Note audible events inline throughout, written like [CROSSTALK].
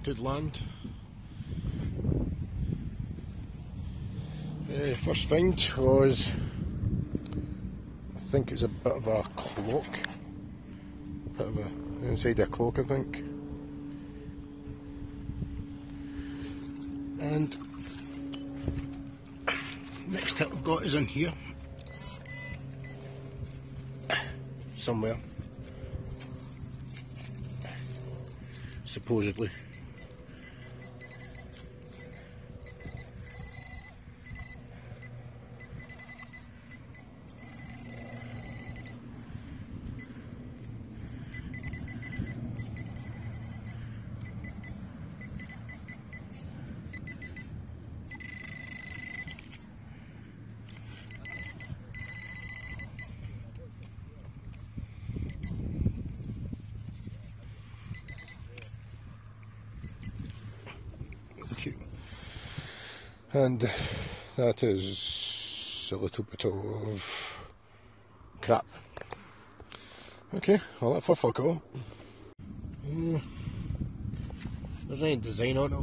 unexpected land. Uh, first find was, I think it's a bit of a cloak, bit of a inside a cloak I think. And next hit we've got is in here, somewhere, supposedly. And that is a little bit of crap. Okay, well that for fuck all. There's any design on it.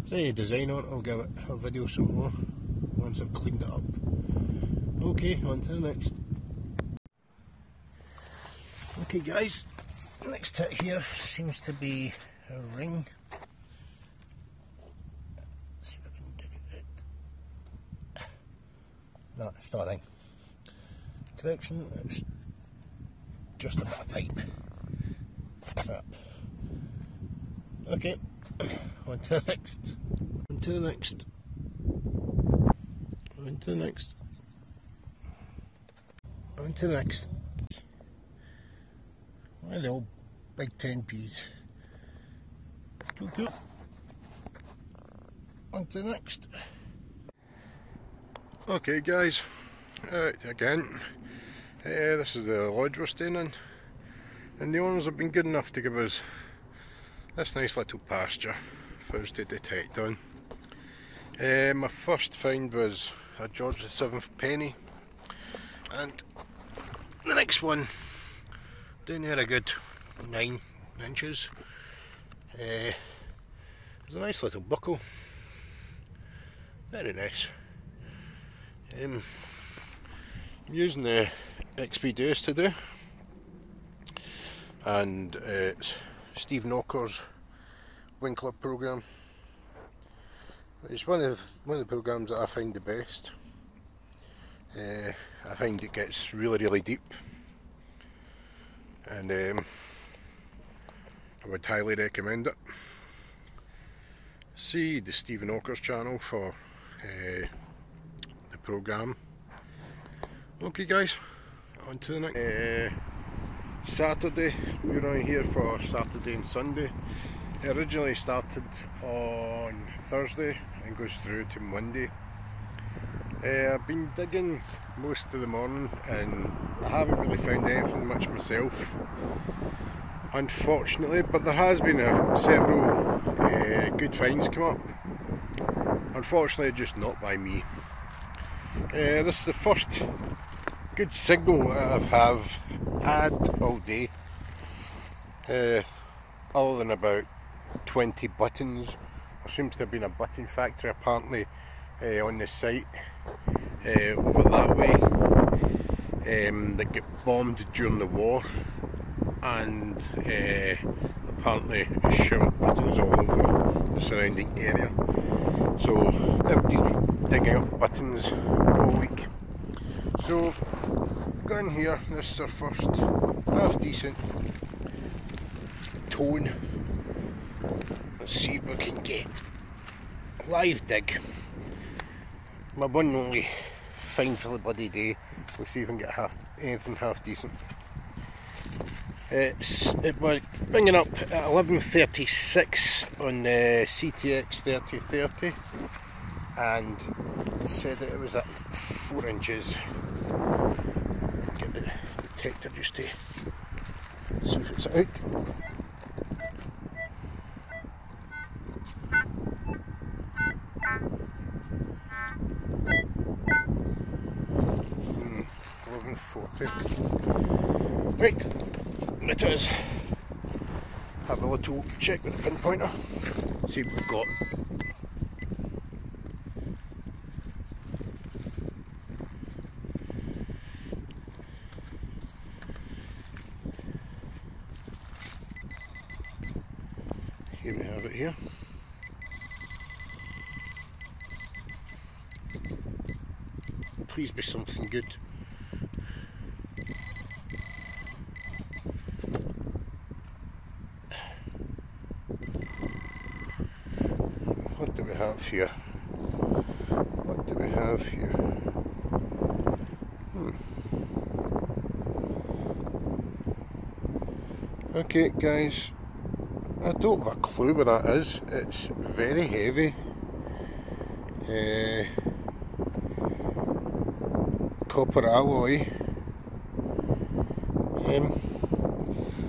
There's any design on it, I'll give it a video some more once I've cleaned it up. Okay, on to the next. Okay guys, next hit here seems to be a ring. No, it's not eh? starting. ring. Correction, it's just a bit of pipe. Crap. Okay, [CLEARS THROAT] on to the next. On to the next. On to the next. On to the next. Why the old big 10p's? Cool, cool. On to the next. Okay guys, right, again, uh, this is the lodge we're staying in and the owners have been good enough to give us this nice little pasture for us to detect on. Uh, my first find was a George VII penny and the next one down there a good 9 inches. Uh, it's a nice little buckle, very nice. Um, I'm using the XP Deus today and uh, it's Stephen Ockers Wing Club program. It's one of one of the programs that I find the best. Uh, I find it gets really really deep and um, I would highly recommend it. See the Stephen Ockers channel for uh, program. Okay guys, on to the next. Uh, Saturday, we are on here for Saturday and Sunday. It originally started on Thursday and goes through to Monday. Uh, I've been digging most of the morning and I haven't really found anything much myself unfortunately but there has been a, several uh, good finds come up unfortunately just not by me uh, this is the first good signal I have had all day. Uh, other than about 20 buttons. There seems to have been a button factory apparently uh, on the site over that way um, that got bombed during the war and apparently showered buttons all over the surrounding area. So everybody's digging up buttons all week. So going here, this is our first half decent tone. Let's see if we can get live dig. My one only find for the bloody day. We'll see if we can get half anything half decent. It's it was bringing up at 11:36 on uh, the CTX 3030 and said that it was at four inches. Get the detector just to see if it's out. Hmm, 11.40. Right, it is. have a little check with the pinpointer, see what we've got. Have it here. Please be something good. What do we have here? What do we have here? Hmm. Okay guys, I don't have a clue what that is. It's very heavy. Uh, copper alloy. Um,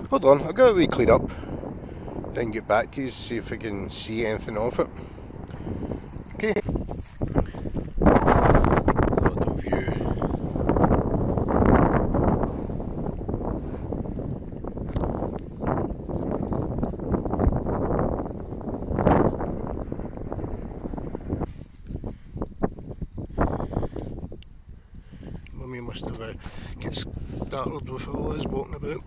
hold on, I'll go a wee clean up. Then get back to you, see if I can see anything off it. Okay. Lot of. Mummy must have uh, get startled with all this walking about.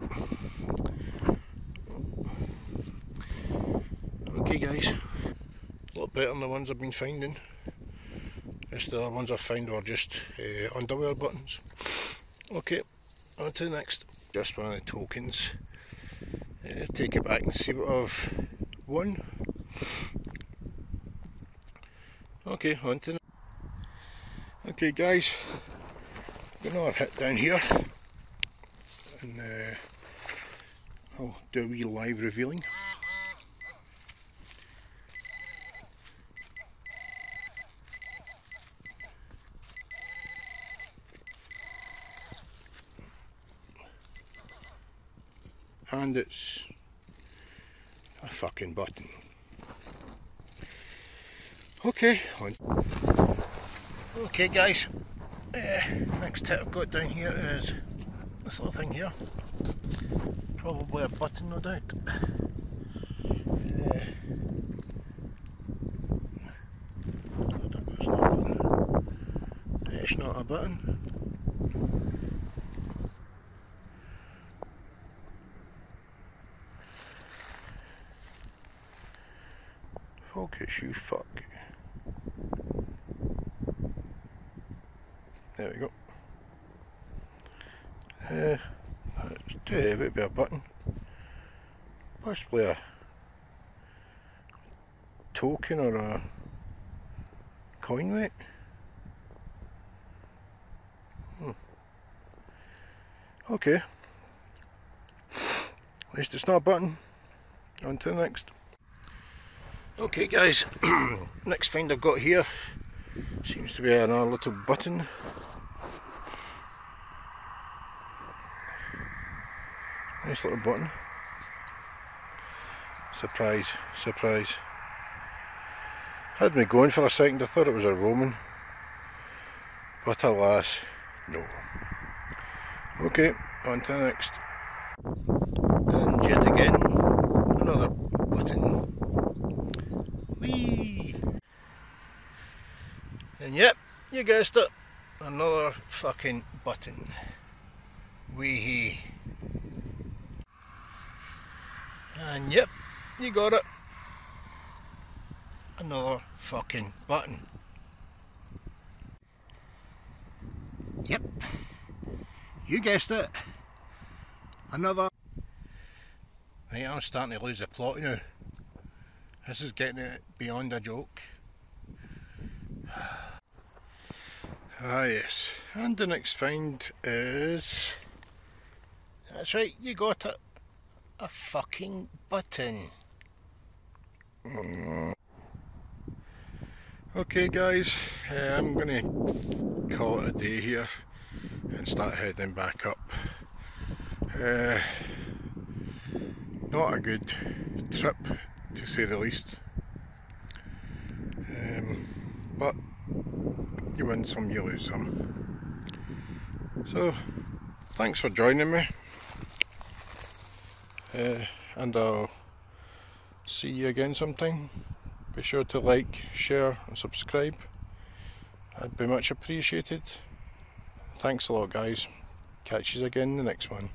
Okay guys, a lot better than the ones I've been finding. Just the other ones I've found are just uh, underwear buttons. Okay, on to the next. Just one of the tokens. Uh, take it back and see what I've won. Okay, on to the Okay guys, got another hit down here. And uh, I'll do a wee live revealing. and it's a fucking button. Okay, on. Okay, guys. Uh, next tip I've got down here is this little thing here. Probably a button, no doubt. Uh, button. It's not a button. Focus, you fuck. There we go. Uh, it's too heavy to be a button. Possibly a token or a coin weight. Hmm. Okay. At least it's not a button. On to the next. Okay guys, [CLEARS THROAT] next find I've got here seems to be another little button. Nice little button. Surprise, surprise. Had me going for a second, I thought it was a Roman. But alas, no. Okay, on to the next. And yet again, another button. Whee! And yep, you guessed it, another fucking button. Wee And yep, you got it. Another fucking button. Yep, you guessed it. Another. Right, I'm starting to lose the plot now. This is getting it beyond a joke. [SIGHS] Ah yes, and the next find is... That's right, you got it. A fucking button. Okay guys, uh, I'm to call it a day here and start heading back up. Uh, not a good trip to say the least. Um, but you win some, you lose some. So, thanks for joining me. Uh, and I'll see you again sometime. Be sure to like, share, and subscribe. I'd be much appreciated. Thanks a lot, guys. Catch you again in the next one.